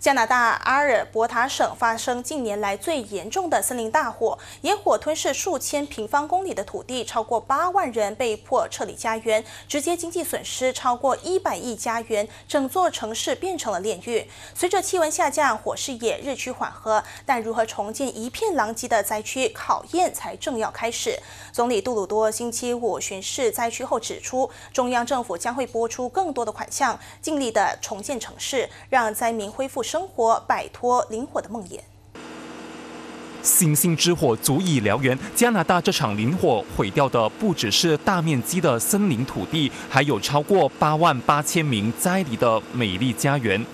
加拿大阿尔伯塔省发生近年来最严重的森林大火，野火吞噬数千平方公里的土地，超过八万人被迫撤离家园，直接经济损失超过一百亿加元，整座城市变成了炼狱。随着气温下降，火势也日趋缓和，但如何重建一片狼藉的灾区，考验才正要开始。总理杜鲁多星期五巡视灾区后指出，中央政府将会拨出更多的款项，尽力的重建城市，让灾民恢复。生活摆脱林火的梦魇，星星之火足以燎原。加拿大这场林火毁掉的不只是大面积的森林土地，还有超过八万八千名灾黎的美丽家园。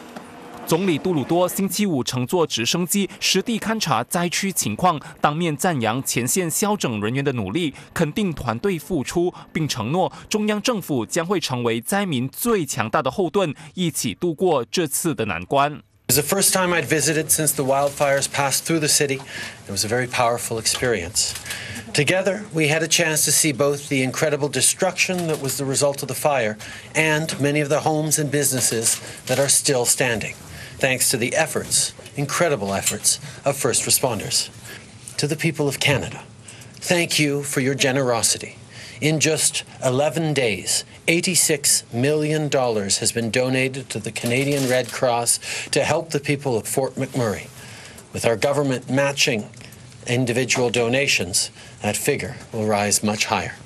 总理杜鲁多星期五乘坐直升机实地勘察灾区情况，当面赞扬前线消整人员的努力，肯定团队付出，并承诺中央政府将会成为灾民最强大的后盾，一起度过这次的难关。Was the first time I'd visited since the wildfires passed through the city. It was a very powerful experience. Together, we had a chance to see both the incredible destruction that was the result of the fire and many of the homes and businesses that are still standing, thanks to the efforts, incredible efforts, of first responders. To the people of Canada, thank you for your generosity. In just 11 days, $86 million has been donated to the Canadian Red Cross to help the people of Fort McMurray. With our government matching individual donations, that figure will rise much higher.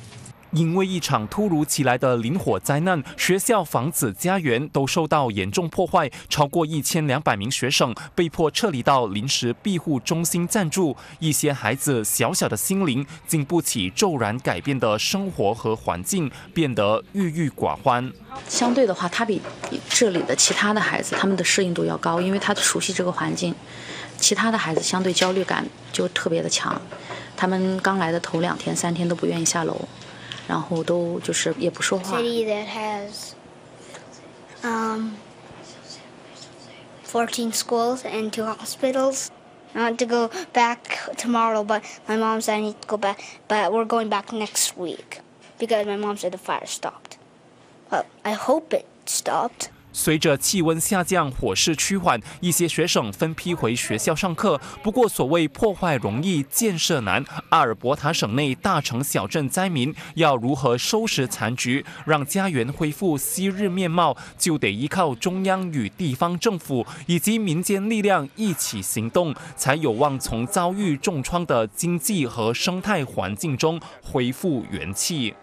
因为一场突如其来的林火灾难，学校、房子、家园都受到严重破坏，超过一千两百名学生被迫撤离到临时庇护中心暂住。一些孩子小小的心灵经不起骤然改变的生活和环境，变得郁郁寡欢。相对的话，他比这里的其他的孩子，他们的适应度要高，因为他熟悉这个环境。其他的孩子相对焦虑感就特别的强，他们刚来的头两天、三天都不愿意下楼。然后都就是也不说话。City that has um, 14 schools and two hospitals. I want to go back tomorrow, but my mom said I need to go back. But we're going back next week because my mom said the fire stopped. Well, I hope it stopped. 随着气温下降，火势趋缓，一些学生分批回学校上课。不过，所谓破坏容易，建设难。阿尔伯塔省内大城小镇灾民要如何收拾残局，让家园恢复昔日面貌，就得依靠中央与地方政府以及民间力量一起行动，才有望从遭遇重创的经济和生态环境中恢复元气。